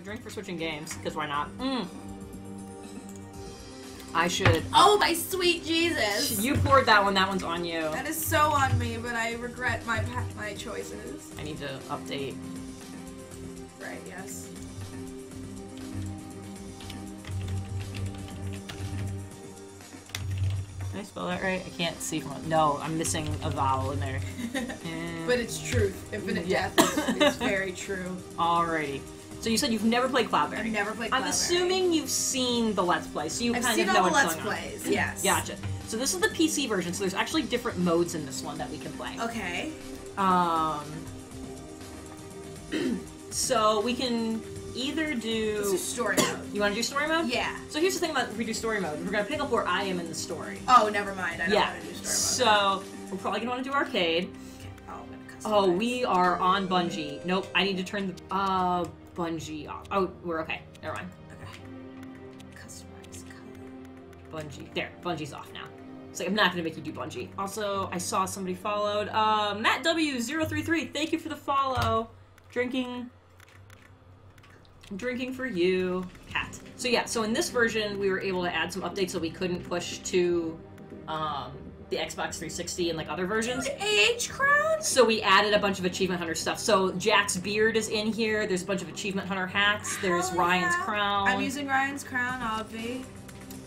drink for switching games, because why not? Mm. I should. Oh my sweet Jesus! You poured that one. That one's on you. That is so on me, but I regret my my choices. I need to update. Right? Yes. Did I spell that right? I can't see from. No, I'm missing a vowel in there. Eh. but it's truth. Infinite Yeah. death is, is very true. Alrighty. So you said you've never played I've Cloudberry. never played. I'm assuming you've seen the Let's Play, so you I've kind of know all the what's Let's going on. Plays. Yes. Gotcha. So this is the PC version, so there's actually different modes in this one that we can play. Okay. Um. so we can either This do. story mode. You want to do story mode? Yeah. So here's the thing about if we do story mode, we're gonna pick up where I am in the story. Oh, never mind. I don't yeah. want to do story mode. So we're probably gonna want to do arcade. Okay. Oh. Oh, we are on bungee. Nope, I need to turn the uh bungee off. Oh, we're okay. Never mind. Okay. Customize color. bungee. There, bungee's off now. It's like I'm not gonna make you do bungee. Also, I saw somebody followed. Uh, Matt W033. Thank you for the follow. Drinking. Drinking for you, cat. So yeah, so in this version, we were able to add some updates so we couldn't push to um, the Xbox 360 and like other versions. AH crown? So we added a bunch of Achievement Hunter stuff. So Jack's beard is in here. There's a bunch of Achievement Hunter hats. There's Hell Ryan's yeah. crown. I'm using Ryan's crown, obvi.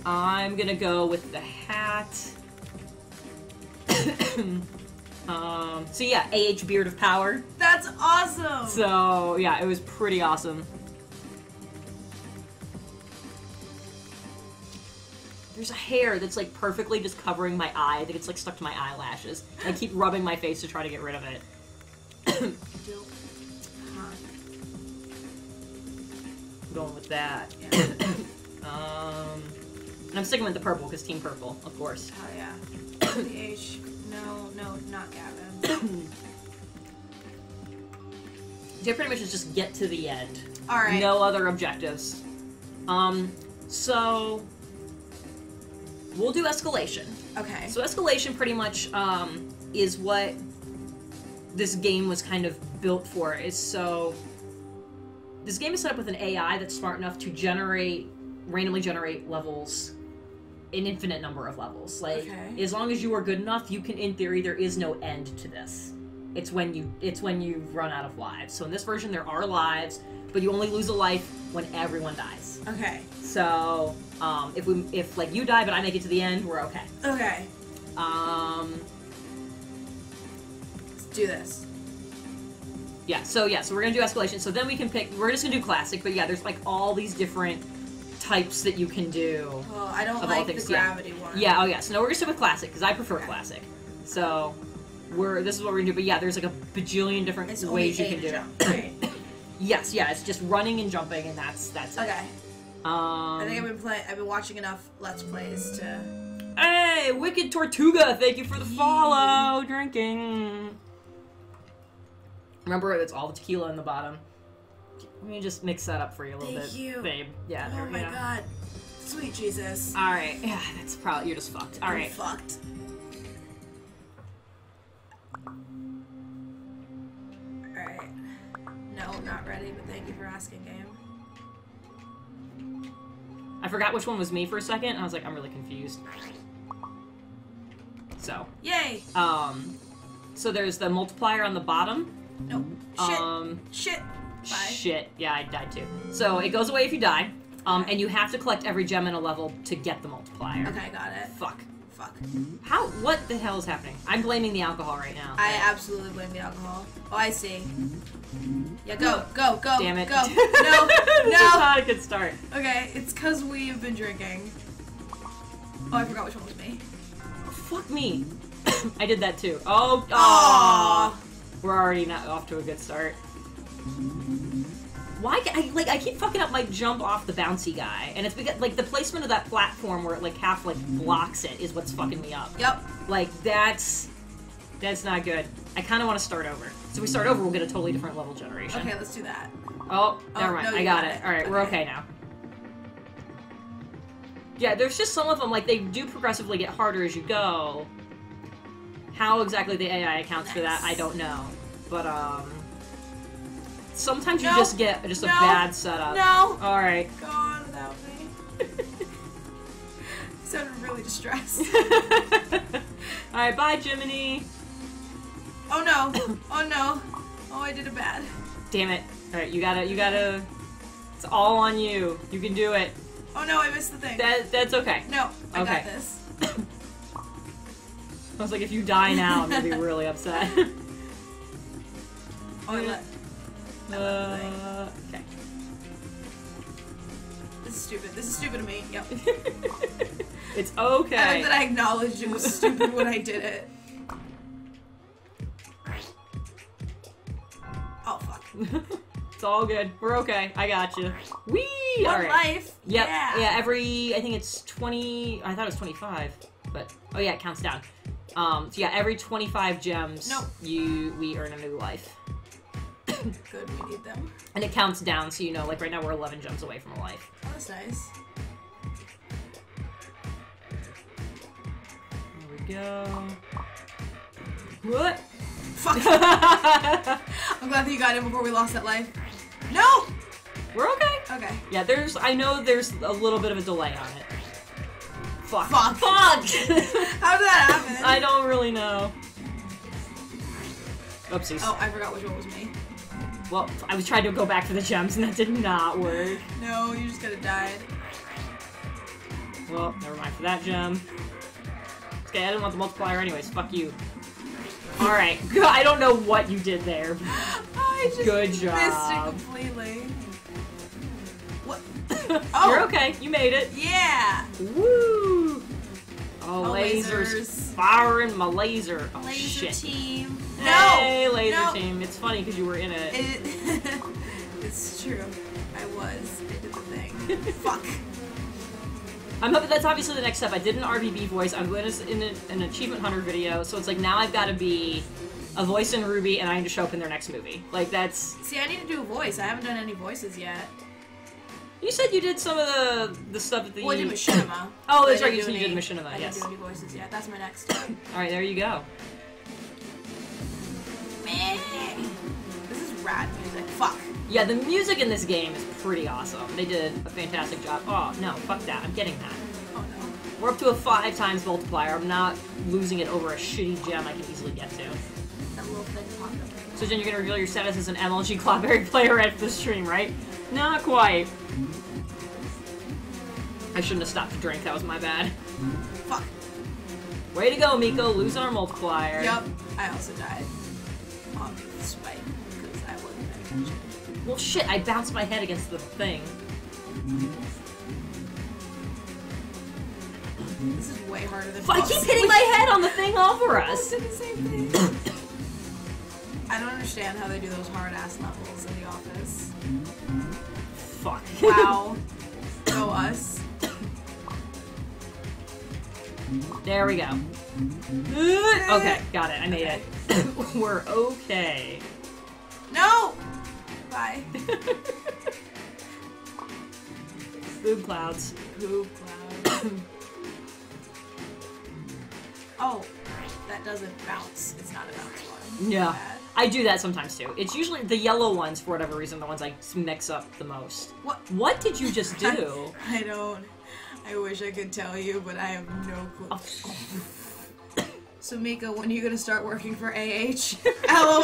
I'm gonna go with the hat. um, so yeah, AH Beard of Power. That's awesome. So yeah, it was pretty awesome. There's a hair that's like perfectly just covering my eye. Think it's like stuck to my eyelashes. I keep rubbing my face to try to get rid of it. I'm going with that. Yeah. Um, and I'm sticking with the purple because Team Purple, of course. Hell yeah. The H. No, no, not Gavin. Yeah, pretty much is just get to the end. Alright. No other objectives. Um, so we'll do escalation. Okay. So escalation pretty much um, is what this game was kind of built for. Is so this game is set up with an AI that's smart enough to generate randomly generate levels, an infinite number of levels. Like Okay. as long as you are good enough, you can. In theory, there is no end to this. It's when you it's when you run out of lives. So in this version, there are lives, but you only lose a life when everyone dies. Okay. So um, if we if like you die but I make it to the end, we're okay. Okay. Um, Let's do this. yeah. So yeah. So we're gonna do escalation. So then we can pick. We're just gonna do classic. But yeah, there's like all these different types that you can do. Well, I don't like things, the yeah. gravity one. Yeah. Oh yeah. So no, we're gonna stick with classic because I prefer Okay. classic. So we're this is what we're gonna do. But yeah, there's like a bajillion different It's ways you can do it. yes. Yeah. It's just running and jumping, and that's that's it. Okay. Um, I think I've been playing. I've been watching enough Let's Plays to. Hey, Wicked Tortuga, thank you for the follow. Drinking. Remember, it's all the tequila in the bottom. Let me just mix that up for you a little Thank bit, you. babe. Yeah, there Oh my go. god. Sweet Jesus. All right, yeah, that's probably you're just fucked. All I'm right, fucked. Alright. No, not ready, but thank you for asking, game. I forgot which one was me for a second. and I was like, I'm really confused. So, Yay! um, so there's the multiplier on the bottom. No. Shit. Um, Shit. Bye. shit. Yeah, I died too. So it goes away if you die. Um, and you have to collect every gem in a level to get the multiplier. Okay, got it. Fuck. Fuck. How? What the hell is happening? I'm blaming the alcohol right now. I absolutely blame the alcohol. Oh, I see. Yeah, go, go, go, Damn it. go. No, this is no. not a good start. Okay, it's because we've been drinking. Oh, I forgot which one was me. Fuck me. I did that too. Oh, oh. We're already not off to a good start. Why? ca- I like I keep fucking up my jump off the bouncy guy, and it's because like the placement of that platform where it like half like blocks it is what's fucking me up. Yep. Like that's that's not good. I kind of want to start over. So we start over, we'll get a totally different level generation. Okay, let's do that. Oh, Oh, never mind. no, I got got it. it. All right, we're Okay. okay now. Yeah, there's just some of them like they do progressively get harder as you go. How exactly the AI accounts for that, I don't know. But um sometimes you No. just get just a bad setup. No! All right. Go on without me. I sounded really distressed. All right, bye, Jiminy. Oh no! Oh no! Oh, I did it bad. Damn it. All right, you gotta, you gotta. It's all on you. You can do it. Oh no, I missed the thing. That that's okay. no, I Okay. got this. I was like, if you die now, I'm gonna be really upset. Oh, I let. Uh, okay. This is stupid. This is stupid of me. Yep. it's okay. that I acknowledged it was stupid when I did it. Oh fuck. it's all good. We're okay. I got you. Wee. One right. life. Yep. Yeah. Yeah. Every I think it's twenty. I thought it was twenty-five, but oh yeah, it counts down. Um. So yeah, every twenty-five gems, Nope. you we earn a new life, Good, we need them. and it counts down. So you know, like right now we're eleven gems away from a life. Oh, that's nice. There we go. What? Fuck. I'm glad that you got in before we lost that life. No! We're okay. Okay. Yeah. There's. I know there's a little bit of a delay on it. Fuck. Fuck. Fuck. How did that happen? I don't really know. Oopsies. Oh, I forgot which one was me. Well, I was trying to go back for the gems and that did not work. No, you just could have died. Well, never mind for that gem. Okay, I didn't want the multiplier anyways. Fuck you. Alright. I don't know what you did there. I just Good missed job. it completely. What? oh. You're okay. You made it. Yeah! Woo! Oh, Oh, lasers. lasers. Firing my laser. Oh, Laser shit. team. Hey, no! laser no. team. It's funny because you were in it. It, it's true. I was. I did the thing. Fuck. I'm hoping that's obviously the next step. I did an RvB voice. I'm going to in an, an achievement hunter video, so it's like now I've got to be a voice in RWBY, and I need to show up in their next movie. Like that's. See, I need to do a voice. I haven't done any voices yet. You said you did some of the the stuff at the. Well, I did Machinima. Oh, that's right, you said you did Machinima, I yes. didn't do any voices yet. That's my next. All right, there you go. This is rad music. Fuck. Yeah, the music in this game is pretty awesome. They did a fantastic job. Oh no, fuck that! I'm getting that. Oh no. We're up to a five times multiplier. I'm not losing it over a shitty gem I can easily get to. That little thing. So Jen, you're gonna reveal your status as an MLG Cloudberry player at the stream, right? Not quite. I shouldn't have stopped to drink. That was my bad. Fuck. Way to go, Mica. Lose our multiplier. Yep. I also died. On spite. Because I wasn't paying attention. Well, shit. I bounced my head against the thing. This is way harder than I keep hitting my head on the thing over us. did the same thing. I don't understand how they do those hard ass levels in the office. Fuck. Wow. Go oh, us. There we go. Okay, got it. I made Okay. it. We're okay. No! Bye. Boob clouds. Poop cloud. oh, that doesn't bounce. It's not a bounce one. Yeah. Bad. I do that sometimes too. It's usually the yellow ones, for whatever reason, the ones I mix up the most. What? What did you just do? I don't. I wish I could tell you, but I have no clue. Oh, So Mica, when are you gonna start working for AH? LOL.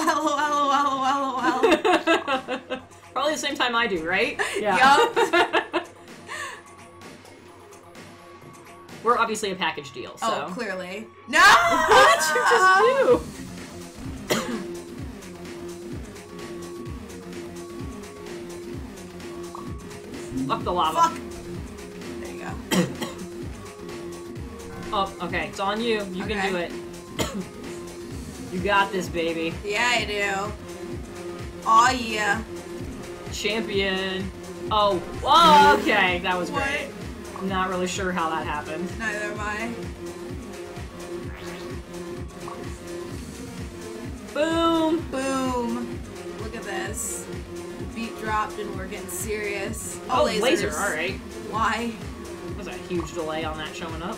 Probably the same time I do, right? Yup. We're obviously a package deal, so. Oh, clearly. No! What did you just do? Fuck the lava. Fuck. Oh, okay. It's on you. You can do it. you got this, baby. Yeah, I do. Aw, yeah. Champion. Oh, oh, okay. That was What? great. I'm not really sure how that happened. Neither am I. Boom. Boom. Look at this. The beat dropped and we're getting serious. Oh, oh lasers. laser. All right. Why? Was a huge delay on that showing up.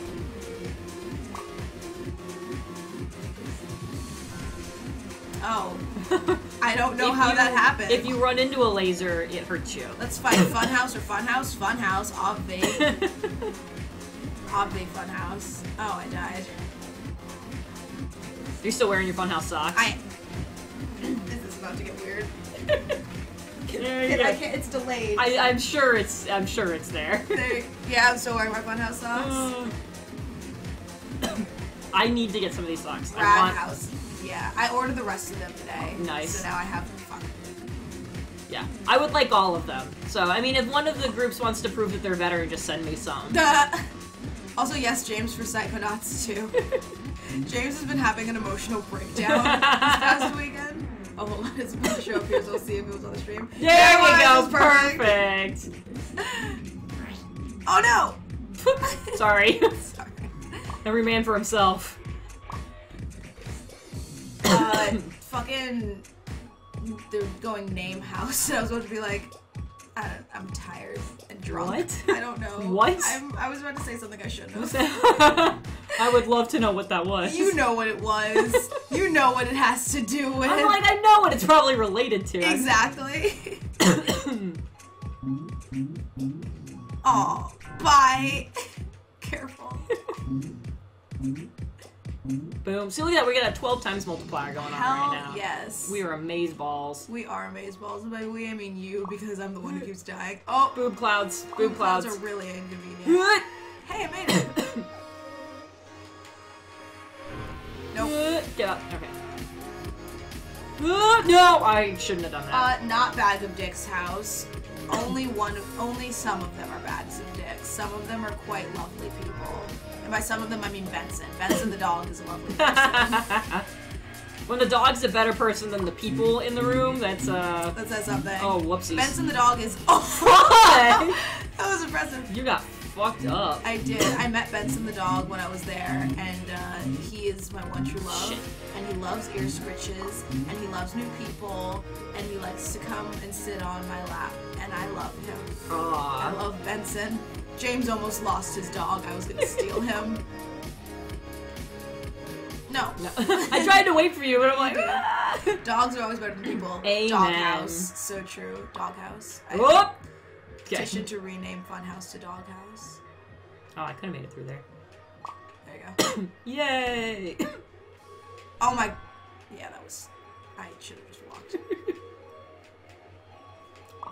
Oh. I don't know If how you- that happened. If you run into a laser, it hurts you. Let's fight Funhouse or Funhouse? Funhouse, obvi. obvi Funhouse. Oh, I died. You're still wearing your funhouse socks. I. This is about to get weird. There you I go. can't, it's delayed. I, I'm sure it's. I'm sure it's there. There- yeah, I'm still wearing my Funhouse socks. Uh, I need to get some of these socks. I want. House. Yeah, I ordered the rest of them today. Nice. So now I have them. Yeah, I would like all of them. So I mean, if one of the groups wants to prove that they're better, just send me some. Duh. Also, yes, James for Psychonauts too. James has been having an emotional breakdown this past weekend. Oh, hold on, it's about to show up here, so I'll see if it was on the stream. There it we go. perfect. Perfect. Oh no! Sorry. Sorry. Every man for himself. Uh, fucking, they're going name house, and I was about to be like, I don't, I'm tired and drunk. What? I don't know. What? I'm, I was about to say something I shouldn't have. I would love to know what that was. You know what it was. you know what it has to do with. I'm like, I know what it's probably related to. Exactly. Oh, bye. Careful. Boom. See, look at that. We got a 12 times multiplier going on right now. yes. We are amaze balls. We are amazeballs. And by we, I mean you, because I'm the one who keeps dying. Oh, Boob clouds. Boob clouds. are really inconvenient. hey, I made it. Nope. Get up. Okay. Uh, no, I shouldn't have done that. Uh, not Bag of Dicks' house. Only one, of, only some of them are bags of dicks. Some of them are quite lovely people. And by some of them, I mean Benson. Benson the dog is a lovely person. when the dog's a better person than the people in the room, that's uh. that says something. Oh, whoopsies. Benson the dog is. Oh, that was impressive. You got fucked up. I did. I met Benson the dog when I was there, and uh, he is my one true love. Shit. And he loves ear scritches, and he loves new people, and he likes to come and sit on my lap, and I love him. I love Benson. James almost lost his dog. I was gonna steal him. No. No. I tried to wait for you, but I'm like. ah. Dogs are always better than people. Amen. Doghouse. So true. Doghouse. Whoop. Okay. petition to rename Funhouse to Doghouse. Oh, I could have made it through there. There you go. Yay! Oh my. Yeah, that was. I should have just walked.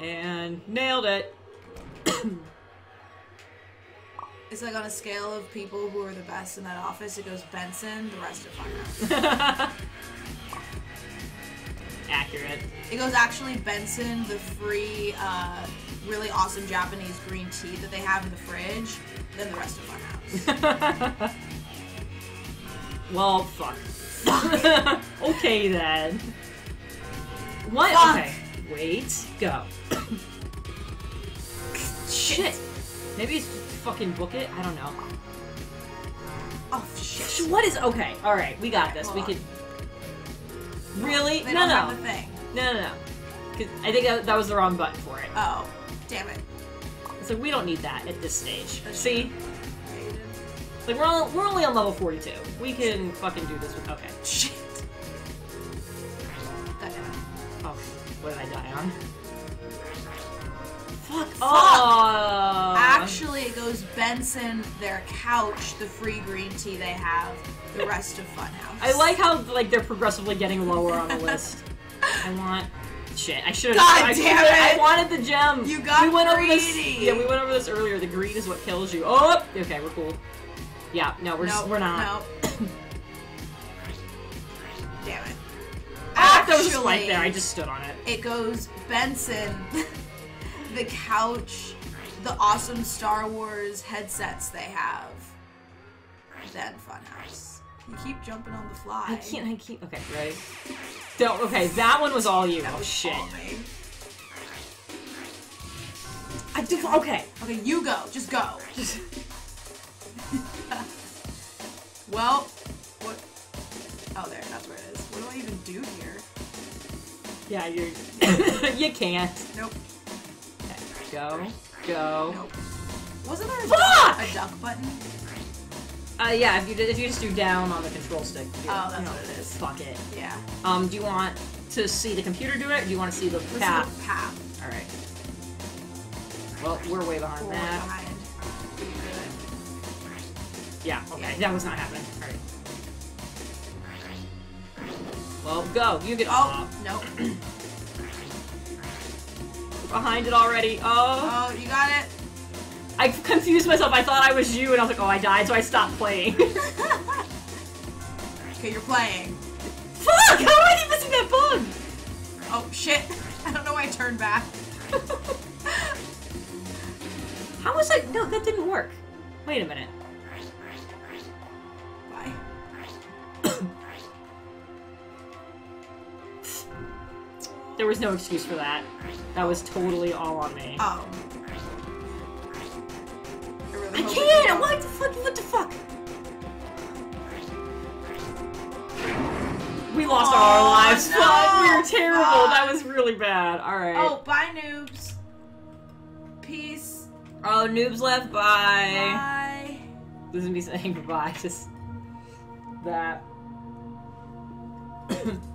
and nailed it. It's like on a scale of people who are the best in that office, it goes Benson, the rest of Funhouse. Accurate. It goes actually Benson, the free, uh, really awesome Japanese green tea that they have in the fridge, then the rest of Funhouse. well, fuck. okay then. What? Fuck. Okay. Wait. Go. Shit. Maybe it's fucking book it. I don't know. Oh shit. What is? Okay. All right. We got this. We could. Really? They no, no, have the thing. no, no, no. 'Cause I think that, that was the wrong button for it. Oh, damn it. So we don't need that at this stage. See? Like we're on, we're only on level 42. We can fucking do this with. Okay. Shit. God damn it. Oh, what did I die on? Fuck. Fuck. Oh. Actually, it goes Benson, their couch, the free green tea they have, the rest of Funhouse. I like how like they're progressively getting lower on the list. I want. Shit, I should have. God I, damn should've- it. I wanted the gem. You got we went over greedy. this. Yeah, we went over this earlier. The greed is what kills you. Oh, okay, we're cool. Yeah, no, we're No, we're not. No. Damn it. Ah, there was a spike there. I just stood on it. It goes Benson, the couch, the awesome Star Wars headsets they have, then Funhouse. You keep jumping on the fly. I can't. I keep. Okay, ready? Don't. Okay, that one was all you. That Oh shit. I do. Okay. Okay, you go. Just go. Just. well, what? Oh, there. That's where it is. What do I even do here? Yeah, you're. you can't. Nope. Go. Go. Nope. Wasn't there a Fuck! duck, a duck button? Uh, yeah, if you did, if you just do down on the control stick. you- Oh, that's you know, what it is. Fuck it. Yeah. Um, do you want to see the computer do it, do you want to see the Let's path? see the path. All right. Well, we're way behind Or that. behind. Yeah. Okay, that was not happening. All right. Well, go. You get. Oh, no. Behind it already. Oh. Oh, you got it. I confused myself. I thought I was you, and I was like, oh, I died, so I stopped playing. Okay, you're playing. Fuck! How am I missing that bug? Oh, shit. I don't know why I turned back. How was I? No, that didn't work. Wait a minute. There was no excuse for that. That was totally all on me. Oh. I, really I can't! What the fuck? What the fuck? We lost Aw, all our oh, lives. no, Fuck, we were terrible. fuck. That was really bad. Alright. Oh, bye, noobs. Peace. Oh, noobs left. Bye. Bye. This is me saying goodbye. Just that.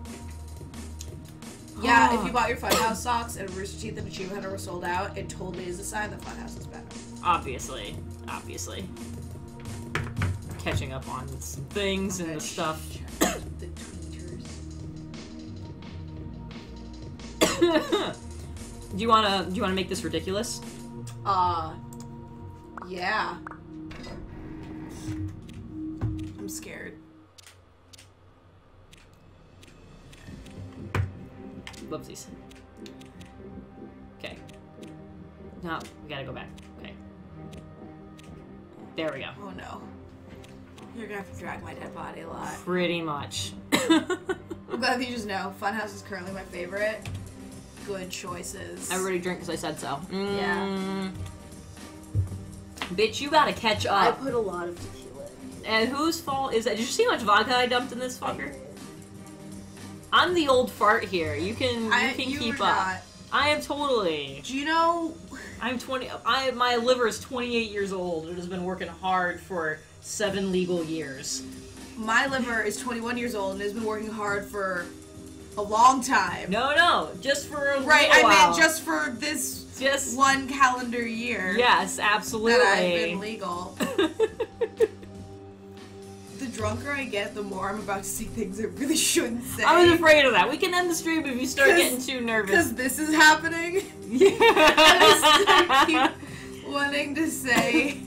Yeah, if you bought your Funhouse socks and Rooster Teeth and Achievement Hunter were sold out, it totally is a sign that Funhouse is better. Obviously. Obviously. Catching up on some things and the stuff. the tweeters. do you wanna do you wanna make this ridiculous? Uh, yeah. Whoopsies. Okay. No, we gotta go back. Okay. There we go. Oh no. You're gonna have to drag my dead body a lot. Pretty much. I'm glad that you just know. Funhouse is currently my favorite. Good choices. Everybody drink because I said so. Yeah. Mm. Bitch, you gotta catch up. I put a lot of tequila in. And whose fault is that? Did you see how much vodka I dumped in this fucker? I'm the old fart here. You can you I, can you keep up. not. I am totally. Do you know? I'm 20. I my liver is 28 years old. It has been working hard for seven legal years. My liver is 21 years old and has been working hard for a long time. No, no, just for a Right, I while. meant just for this just one calendar year yes, absolutely. that I've been legal. The drunker I get, the more I'm about to say things I really shouldn't say. I was afraid of that. We can end the stream if you start getting too nervous. Because this is happening. Yeah. I keep wanting to say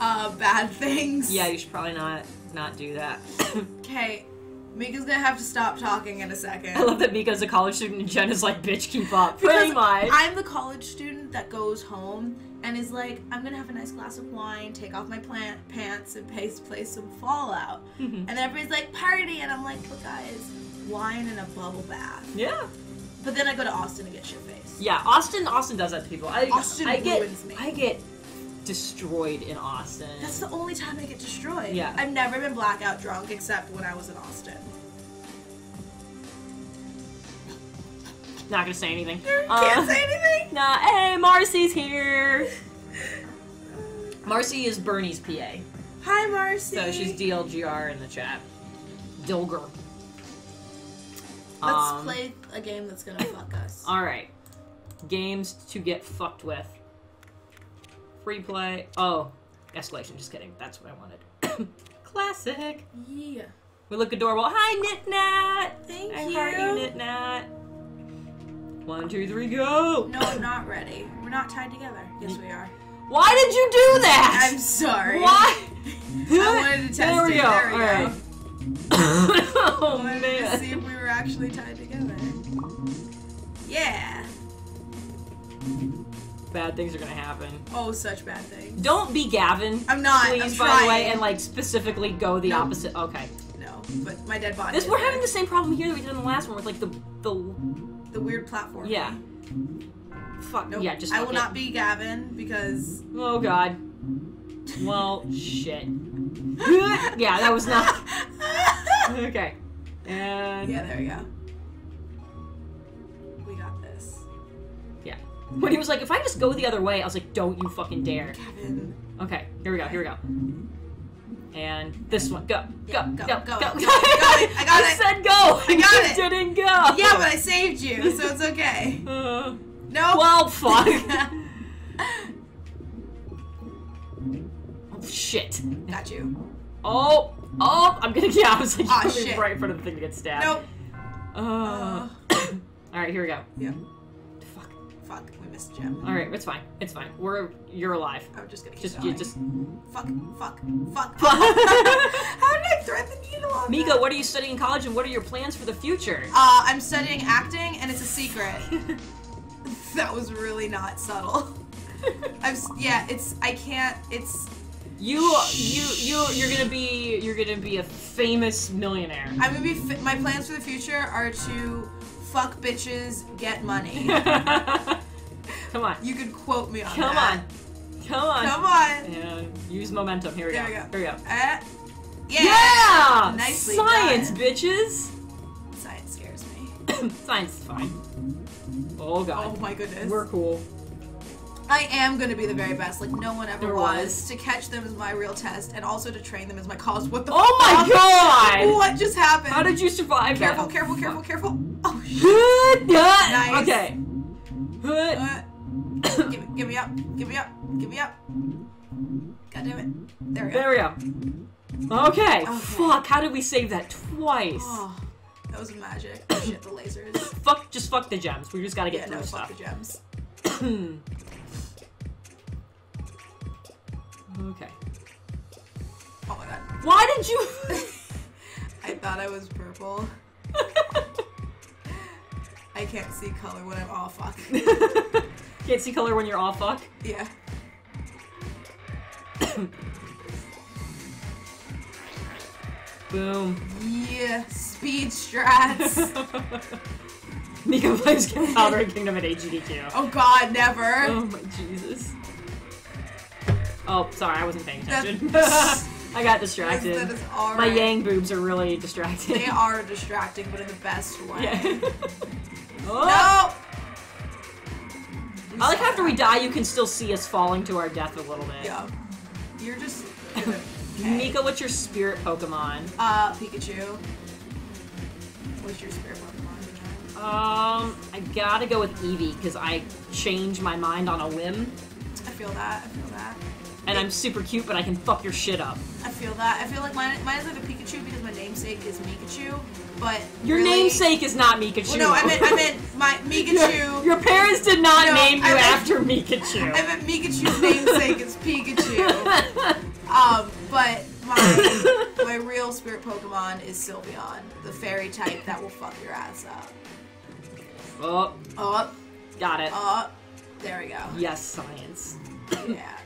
uh, bad things. yeah, you should probably not not do that. Okay, Mica's gonna have to stop talking in a second. I love that Mica's a college student and Jen is like, bitch, keep up. Pretty much. I'm the college student that goes home and is like, I'm gonna have a nice glass of wine, take off my plant pants, and play, play some Fallout. Mhm. And everybody's like, party! And I'm like, but guys, wine and a bubble bath. Yeah. But then I go to Austin to get shit faced. Yeah, Austin Austin does that to people. I, Austin I get ruins me. I get destroyed in Austin. That's the only time I get destroyed. Yeah. I've never been blackout drunk except when I was in Austin. Not gonna say anything. Can't Uh, say anything! Nah, hey, Marcy's here. Marcy is Burnie's PA, Hi, Marcy. so she's DLGR in the chat. Dilger. Let's Um, play a game that's gonna fuck us. All right, games to get fucked with. Free play. Oh, escalation. Just kidding. That's what I wanted. Classic. Yeah. We look adorable. Hi, Knit Nat. Thank I you. heart you, Knit Nat. One, two, three, go. No, I'm not ready. We're not tied together. Yes, we are. Why did you do that? I'm sorry. Why? I wanted to test there we it. go. There we All go. right. I oh wanted to see if we were actually tied together. Yeah. Bad things are gonna happen. Oh, such bad things. Don't be Gavin. I'm not. Please, I'm by trying. the way, and like specifically go the No. opposite. Okay. No, but my dead body. This is we're there. having the same problem here that we did in the last one with like the the the weird platform. yeah. Fuck Nope. yeah. Just I will it. not be Gavin because Oh god. Well, shit. yeah, that was not okay. And Yeah, there we go. We got this. Yeah. When he was like, if I just go the other way, I was like, don't you fucking dare. Gavin. Okay, here we go. Here we go. And this one, go, go, go, go, go, go. go, go. I got I said go. I got you it. didn't go. Yeah, but I saved you, so it's okay. Uh, No. well, fuck. oh, shit. Got you. Oh, oh, I'm gonna. Yeah, I was like, putting shit. right in front of the thing to get stabbed. Nope. Uh, all right, here we go. Yeah. Fuck. Fuck. We missed gem. All right, it's fine. It's fine. We're you're alive. I'm just gonna Just you just. Fuck. Fuck. Fuck. fuck. How did I thread the needle on Mica, that? what are you studying in college, and what are your plans for the future? Uh, I'm studying acting, and it's a secret. that was really not subtle. I'm yeah. It's I can't. It's You you you you're gonna be you're gonna be a famous millionaire. I'm gonna be. Fi- my plans for the future are to fuck bitches, get money. Come on. you could quote me on Come that. on. Come on. Come on. And use momentum. Here we There go. we go. Here we go. Uh, yeah. Yeah! Nicely Science, done. bitches! Science scares me. Science is fine. Oh god. Oh my goodness. We're cool. I am gonna be the very best, like no one ever was. was. To catch them is my real test, and also to train them is my cause. What the? Oh my fuck? god! What just happened? How did you survive Careful, that? careful, careful, careful. Oh shit. Good. Nice. Okay. Give, me, give me up. Give me up. Give me up. God damn it. There we go. There we go. Okay. Okay. Fuck. How did we save that twice? Oh, that was magic. Oh, shit, the lasers. Fuck. Just fuck the gems. We just gotta get Yeah, through no, fuck stuff. the gems. okay. Oh my god. Why did you? I thought I was purple. I can't see color when I'm. Oh fuck. Can't see color when you're all fuck. Yeah. Boom. Yeah. Speed strats. Mica plays Powder Kingdom at AGDQ. oh god, never. Oh my Jesus. Oh, sorry, I wasn't paying attention. I got distracted. All My. Yang boobs are really distracting. They are distracting, but in the best way. Yeah. Oh. No. I like after we die, you can still see us falling to our death a little bit. Yeah. You're just. Mica, what's your spirit Pokemon? Uh, Pikachu. What's your spirit Pokemon? Um, I gotta go with Eevee because I change my mind on a whim, I feel that. I feel that. and I'm super cute, but I can fuck your shit up. I feel that. I feel like mine, mine is like a Pikachu because my namesake is Mikachu, but Your really- namesake is not Mikachu. Well, no, I meant I meant my Your, Mikachu. your parents did not No, name you meant- after Mikachu. I meant Mikachu's namesake is Pikachu. Um, but my my real spirit Pokemon is Sylveon, the fairy type that will fuck your ass up. oh, Up, got it. up. There we go. Yes, science. Yeah.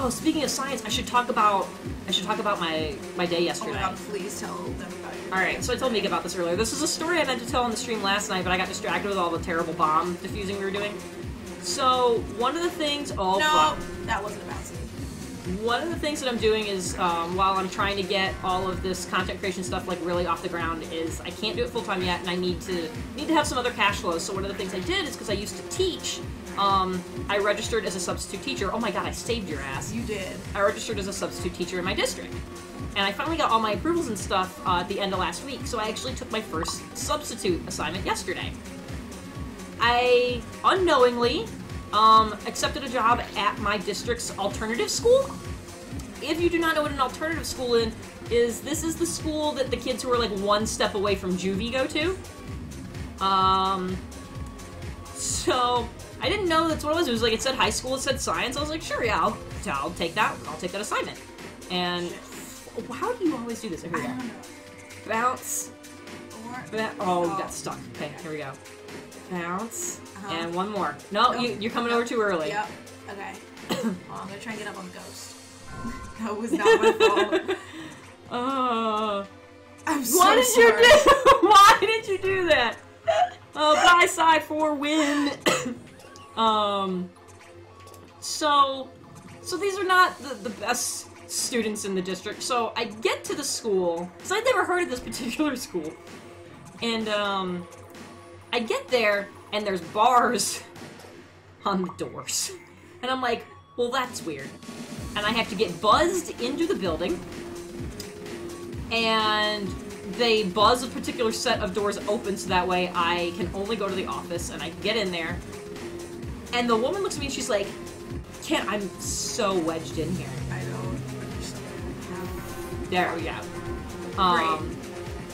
Oh, speaking of science, I should talk about I should talk about my my day Oh yesterday. my god, please tell them about your. All right, so I told Mica about this earlier. This is a story I meant to tell on the stream last night, but I got distracted with all the terrible bomb diffusing we were doing. So one of the things, oh No, fuck. that wasn't about me. One of the things that I'm doing is um, while I'm trying to get all of this content creation stuff like really off the ground is I can't do it full time yet, and I need to need to have some other cash flows. So one of the things I did is because I used to teach, um, I registered as a substitute teacher. Oh my god, I saved your ass. You did. I registered as a substitute teacher in my district. And I finally got all my approvals and stuff uh, at the end of last week, so I actually took my first substitute assignment yesterday. I unknowingly um, accepted a job at my district's alternative school. If you do not know what an alternative school in, is, this is the school that the kids who are like one step away from juvie go to. Um, so I didn't know that's what it was. It was like it said high school, it said science. I was like, sure, yeah, I'll, I'll take that. I'll take that assignment. And how do you always do this? Here we go. Bounce. Ba- oh, we got stuck. Okay, here we go. Bounce. Uh-huh. And one more. No, Nope. you, you're coming over too early. Yep. Okay. well, I'm gonna try and get up on the ghost. that was not my fault. Uh, I'm so why did sorry. you do? why did you do that? Oh, bye, side for win. um. So, so these are not the, the best students in the district. So I get to the school because I'd never heard of this particular school, and um, I get there and there's bars on the doors, and I'm like, well, that's weird. and I have to get buzzed into the building, and they buzz a particular set of doors open so that way I can only go to the office and I get in there. And the woman looks at me and she's like, "Can't I'm so wedged in here." I don't understand. There we go. Um,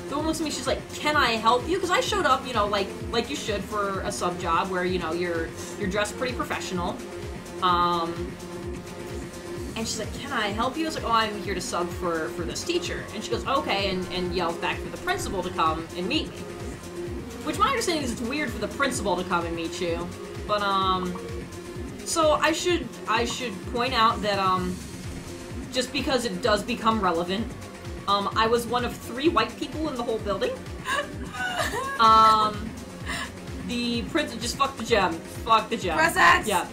the woman looks at me. She's like, "Can I help you?" Because I showed up, you know, like like you should for a sub job where you know you're you're dressed pretty professional. Um, and she's like, "Can I help you?" I was like, "Oh, I'm here to sub for for this teacher." And she goes, "Okay," and and yells back for the principal to come and meet me. Which my understanding is it's weird for the principal to come and meet you, but um, so I should I should point out that um, just because it does become relevant, um, I was one of three white people in the whole building. Um, the prince just fuck the gem, fuck the gem. Press X. Yeah.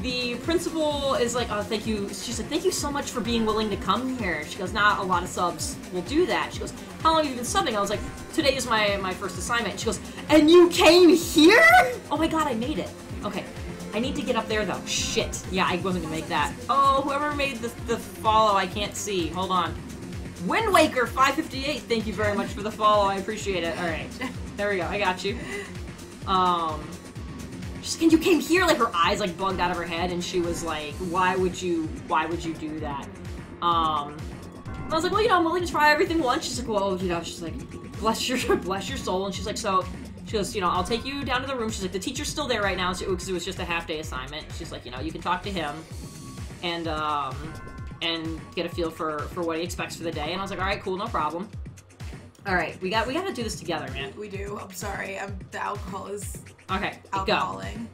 The principal is like, oh, thank you. She said, thank you so much for being willing to come here. She goes, not a lot of subs will do that. She goes, how long have you been subbing? I was like, today is my my first assignment. She goes, and you came here? Oh my god, I made it. Okay, I need to get up there though. Shit. Yeah, I wasn't gonna make that. Oh, whoever made the the follow, I can't see. Hold on. Wind Waker 558. Thank you very much for the follow. I appreciate it. All right, there we go. I got you. Um. She's like, and you came here, like her eyes like bugged out of her head, and she was like, "Why would you? Why would you do that?" Um, I was like, "Well, you know, I'm willing to try everything once." She's like, "Well, you know," she's like, "Bless your, bless your soul," and she's like, "So." She goes, you know, I'll take you down to the room. She's like, the teacher's still there right now because it was just a half day assignment. She's like, you know, you can talk to him, and um, and get a feel for for what he expects for the day. And I was like, all right, cool, no problem. All right, we got we got to do this together, man. We do. I'm sorry. I'm the alcohol is Okay, go. alcoholing.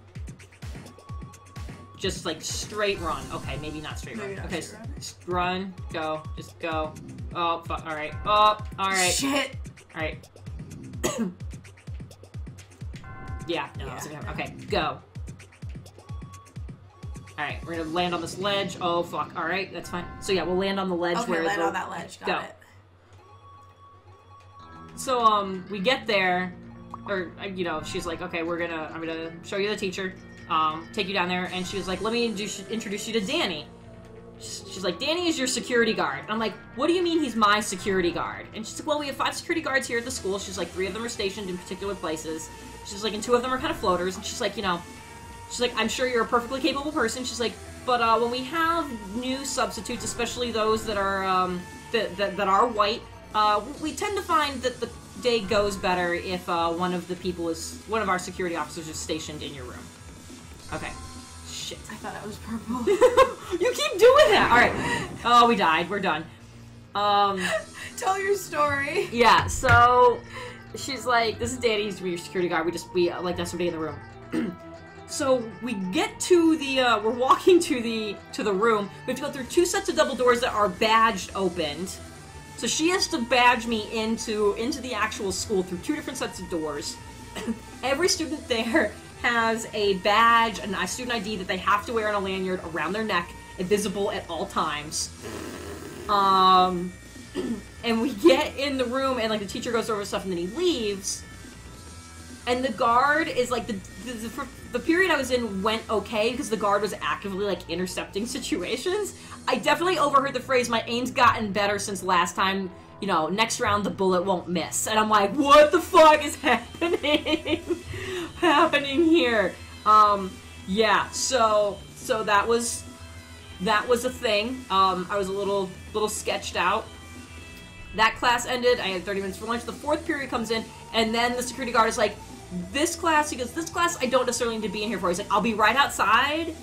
Just like straight run. Okay, maybe not straight Maybe run. not okay, straight s- run, go, just go. Oh, fuck. All right. Oh, all right. Shit. All right. yeah. No. Yeah. okay. Okay. Go. All right. We're gonna land on this ledge. Oh fuck. All right. That's fine. So yeah, we'll land on the ledge Okay, where land on that ledge. Got Go. it. So um, we get there, or uh, you know, she's like, okay, we're gonna, I'm gonna show you the teacher, um, take you down there, and she was like, let me introduce you to Danny. She's like, Danny is your security guard. I'm like, what do you mean he's my security guard? And she's like, well, we have five security guards here at the school. She's like, three of them are stationed in particular places. She's like, and two of them are kind of floaters. And she's like, you know, she's like, I'm sure you're a perfectly capable person. She's like, but uh, when we have new substitutes, especially those that are um, that, that that are white, uh, we tend to find that the day goes better if uh, one of the people is one of our security officers is stationed in your room. Okay. Shit. I thought it was purple. you keep doing that. All right. Oh, we died. We're done. Um. Tell your story. Yeah. So she's like, "This is Danny. He's your security guard. We just we uh, like to have somebody in the room." so we get to the. Uh, we're walking to the to the room. We have to go through two sets of double doors that are badged opened. So she has to badge me into into the actual school through two different sets of doors. Every student there has a badge, and a student ID that they have to wear on a lanyard around their neck, visible at all times. Um, and we get in the room, and like the teacher goes over stuff, and then he leaves. And the guard is like the the, the, the period I was in went okay because the guard was actively like intercepting situations. I definitely overheard the phrase "my aim's gotten better since last time." You know, next round the bullet won't miss, and I'm like, what the fuck is happening? happening here? Um, yeah. So so that was that was a thing. Um, I was a little little sketched out. That class ended. I had 30 minutes for lunch. The fourth period comes in, and then the security guard is like, "This class," he goes, "This class, I don't necessarily need to be in here for." He's like, "I'll be right outside,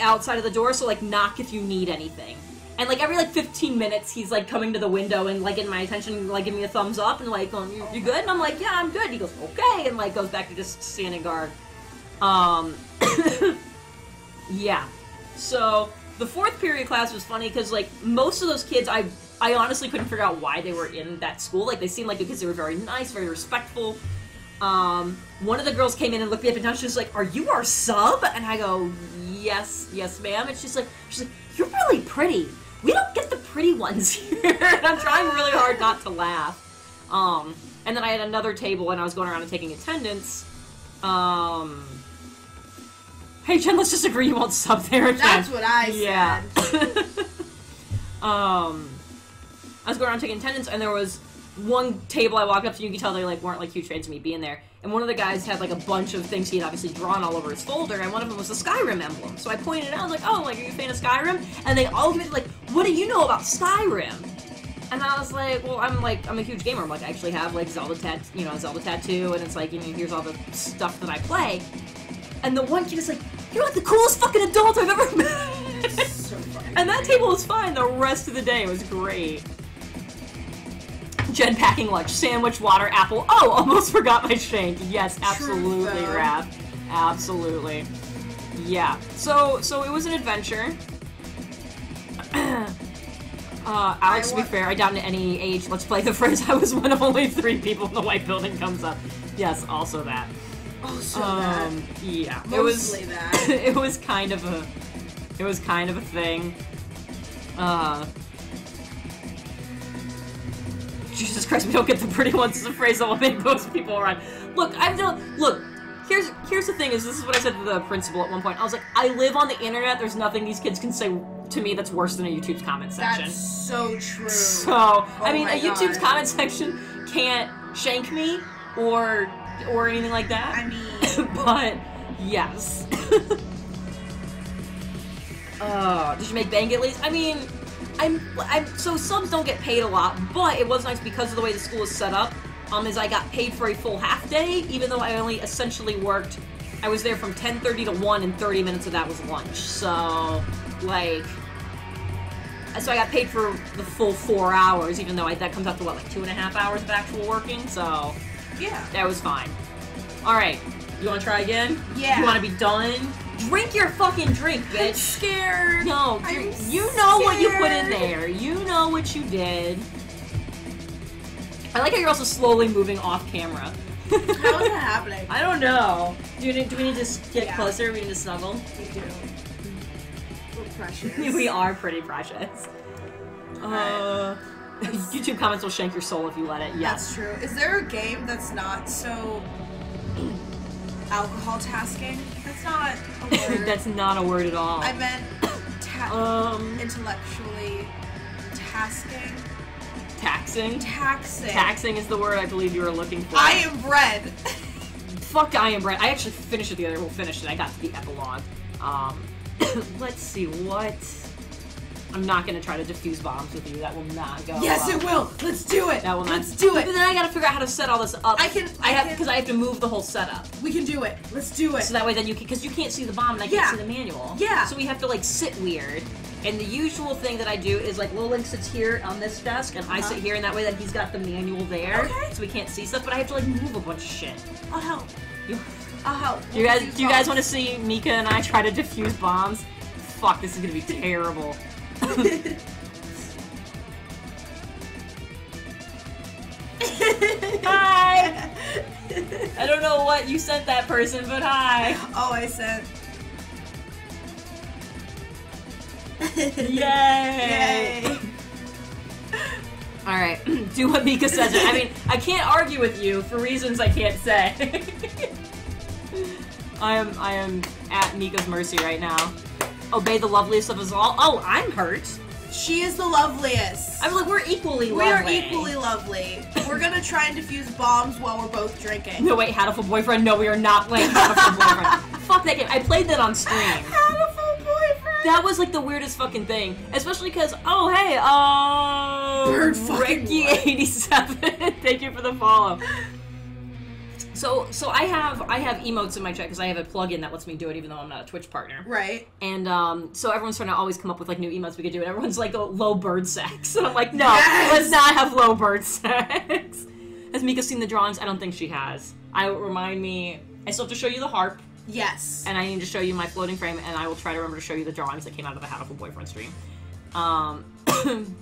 outside of the door. So like, knock if you need anything." And like every like 15 minutes, he's like coming to the window and like getting my attention, like giving me a thumbs up and like, going, "You, you good?" And I'm like, "Yeah, I'm good." He goes, "Okay," and like goes back to just standing guard. Um, yeah. So the fourth period class was funny because like most of those kids, I I honestly couldn't figure out why they were in that school. Like they seemed like because they were very nice, very respectful. Um, one of the girls came in and looked me up and down. She was like, "Are you our sub?" And I go, "Yes, yes, ma'am." And she's like, "She's like, you're really pretty. We don't get the pretty ones here." and I'm trying really hard not to laugh. Um, and then I had another table and I was going around and taking attendance. Um, Hey Jen, let's just agree you won't sub there again. That's what I Yeah. said. um, I was going around taking attendance, and there was one table I walked up to. You could tell they like weren't like huge fans of me being there. And one of the guys had like a bunch of things he had obviously drawn all over his folder, and one of them was the Skyrim emblem. So I pointed it out. I was like, "Oh, like are you a fan of Skyrim?" And they all gave me like, "What do you know about Skyrim?" And I was like, "Well, I'm like I'm a huge gamer. I'm like I actually have like Zelda tat, you know, Zelda tattoo, and it's like you know here's all the stuff that I play." And the one kid is like, "You're like the coolest fucking adult I've ever met." so And that table was fine. The rest of the day was great. Jen packing lunch, sandwich, water, apple. Oh, almost forgot my shank. Yes, absolutely. Raph. Absolutely. Yeah. So, so it was an adventure. Uh, Alex, to be fair, I doubt in any age Let's Play the phrase I was one of only three people in the white building comes up. Yes, also that. Also Um, bad. yeah. It was that. it was kind of a it was kind of a thing. Uh Jesus Christ, we don't get the pretty ones is a phrase that will make most people run. Look, I've done look, here's here's the thing is this is what I said to the principal at one point. I was like, I live on the internet, there's nothing these kids can say to me that's worse than a YouTube's comment section. That's so true. So I Oh mean a YouTube's God. comment section can't shank me or or anything like that. I mean, but yes. uh, did you make bank at least? I mean, I'm, I'm so subs don't get paid a lot, but it was nice because of the way the school is set up. Um, is I got paid for a full half day, even though I only essentially worked. I was there from 10:30 to 1, and 30 minutes of that was lunch. So, like, so I got paid for the full four hours, even though I, that comes up to what, like two and a half hours of actual working. So yeah. that was fine. All right, you want to try again? Yeah. You want to be done? Drink your fucking drink, I'm bitch. scared. No, I'm you know what you put in there. You know what you did. I like how you're also slowly moving off camera. How is that happening? I don't know. Do, you, do we need to get Yeah. closer? We need to snuggle. We do. We're precious. we are pretty precious. Uh, YouTube comments will shank your soul if you let it. Yes. That's true. Is there a game that's not so alcohol tasking? That's not a word. That's not a word at all. I meant ta- um, intellectually tasking. taxing. Taxing. Taxing is the word I believe you were looking for. I am bread. Fuck I am Brett. I actually finished it the other. We'll finish it. I got the epilogue. Um, let's see what. I'm not gonna try to defuse bombs with you. That will not go. yes, well. it will. Let's do it. That will not. Let's do it. But then I gotta figure out how to set all this up. I can- I I have because I have to move the whole setup. We can do it. Let's do it. So that way, then you can because you can't see the bomb and I can't see the manual. Yeah. So we have to like sit weird. And the usual thing that I do is like Lolink sits here on this desk and I Uh-huh. sit here, and that way that he's got the manual there, Okay. so we can't see stuff. But I have to like move a bunch of shit. I'll help. You- I'll help. Do you guys do you guys want to see Mica and I try to defuse bombs? Fuck, this is gonna be terrible. Hi! I don't know what you sent that person, but hi. oh, I sent. Yay! Yay. All right, do what Mica says. I mean, I can't argue with you for reasons I can't say. I am I am at Mica's mercy right now. Obey the loveliest of us all. Oh, I'm hurt. She is the loveliest. I'm like we're equally lovely. we are equally lovely. We're gonna try and defuse bombs while we're both drinking. No, wait, Hatoful Boyfriend? No, we are not playing Hatoful Boyfriend. Fuck that game. I played that on stream. Hatoful boyfriend. That was like the weirdest fucking thing. Especially because, oh, hey, uh. Bird fucking Ricky87. Thank you for the follow. So, so I have I have emotes in my chat because I have a plugin that lets me do it even though I'm not a Twitch partner. Right. And um, so everyone's trying to always come up with like new emotes we could do, and everyone's like, oh, low bird sex. And I'm like, no, Yes! let's not have low bird sex. Has Mica seen the drawings? I don't think she has. I remind me. I still have to show you the harp, Yes. and I need to show you my floating frame, and I will try to remember to show you the drawings that came out of the Hatoful Boyfriend stream. Um,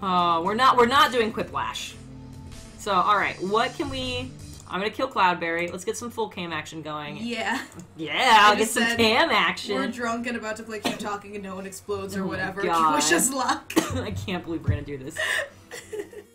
uh, we're not we're not doing Quiplash. So all right, what can we? I'm gonna kill Cloudberry. Let's get some full cam action going. yeah. Yeah, I'll get some cam action. We're drunk and about to play keep talking and no one explodes or Oh whatever. Wish us luck. I can't believe we're gonna do this.